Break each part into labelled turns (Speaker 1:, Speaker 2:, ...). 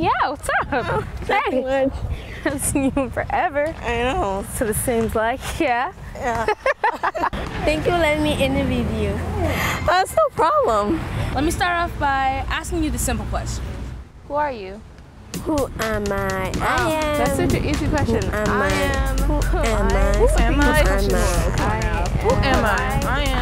Speaker 1: yeah, what's up? Oh, hey. I've seen you forever.
Speaker 2: I know.
Speaker 1: So it seems like, yeah.
Speaker 2: Yeah.
Speaker 3: Thank you for letting me interview you.
Speaker 2: That's no problem.
Speaker 4: Let me start off by asking you the simple question.
Speaker 1: Who are you?
Speaker 3: Who am I? I am.
Speaker 1: That's such an easy question.
Speaker 3: Who am
Speaker 1: I
Speaker 3: I?
Speaker 1: am.
Speaker 3: Who am I?
Speaker 1: Who am I?
Speaker 3: Who am I?
Speaker 1: Who am I?
Speaker 4: I am.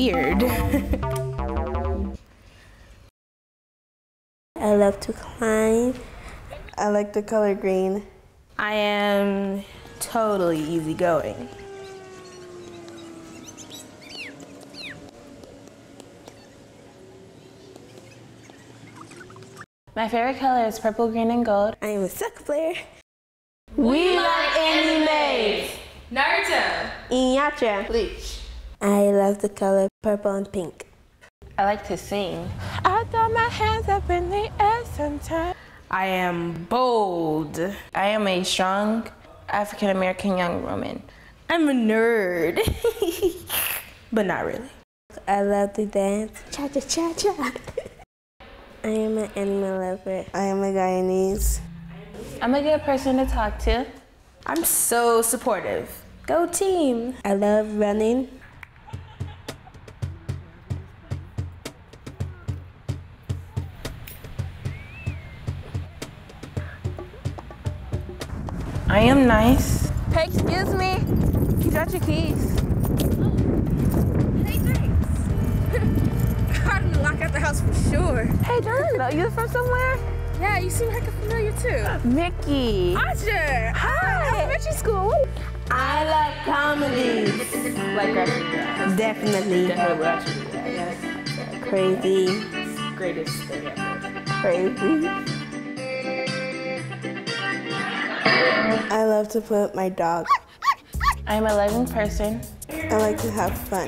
Speaker 2: Weird.
Speaker 3: I love to climb.
Speaker 2: I like the color green.
Speaker 4: I am totally easygoing. My favorite color is purple, green, and gold.
Speaker 3: I am a soccer player.
Speaker 4: We like anime.
Speaker 1: Naruto.
Speaker 3: Inuyasha.
Speaker 1: Bleach.
Speaker 3: I love the color purple and pink.
Speaker 4: I like to sing. I throw my hands up in the air sometimes. I am bold. I am a strong African American young woman. I'm a nerd, but not really.
Speaker 3: I love to dance. Cha cha cha cha. I am an animal lover.
Speaker 2: I am a Guyanese.
Speaker 4: I'm a good person to talk to. I'm so supportive. Go team.
Speaker 3: I love running.
Speaker 4: I am nice. Hey, excuse me. You got your keys.
Speaker 1: Hey, thanks. I didn't lock out the house for sure.
Speaker 4: Hey, Jordan, you from somewhere?
Speaker 1: Yeah, you seem like a familiar too.
Speaker 4: Mickey.
Speaker 1: Roger. Hi. Elementary school.
Speaker 3: I love comedies.
Speaker 4: Like Ratchet
Speaker 3: Definitely.
Speaker 4: Definitely Ratchet Yes.
Speaker 3: Crazy.
Speaker 4: Greatest thing ever.
Speaker 3: Crazy.
Speaker 2: Love to play with my dog.
Speaker 4: I'm a loving person.
Speaker 2: I like to have fun.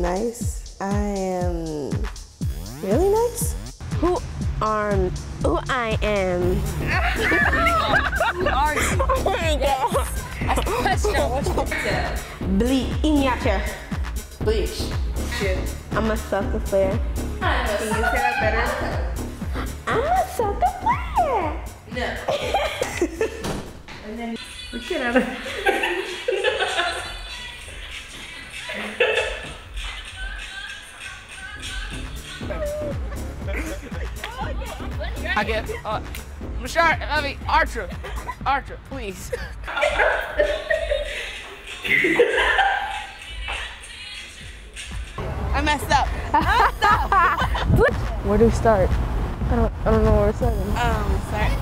Speaker 2: Nice. I am really nice.
Speaker 3: Who are who I am?
Speaker 1: Who are you?
Speaker 3: Oh my god.
Speaker 1: Question. What you said?
Speaker 3: Bleach. Inuyasha.
Speaker 1: Bleach. Shit.
Speaker 3: I'm a soccer player.
Speaker 1: Can you say that better?
Speaker 3: I'm a soccer player.
Speaker 1: No. and then we get out of
Speaker 5: I get, uh, Mashar, I mean, Archer, Archer, please.
Speaker 2: I messed up.
Speaker 1: Where do we start? I don't, I don't know where we're starting.
Speaker 2: Um, sorry.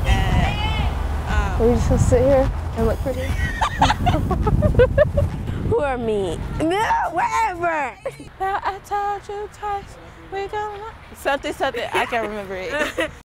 Speaker 2: Uh,
Speaker 1: Are we just gonna sit here and look pretty?
Speaker 3: Who are me? No, whatever.
Speaker 4: Now I told you twice. We gonna
Speaker 2: something, something. I can't remember it.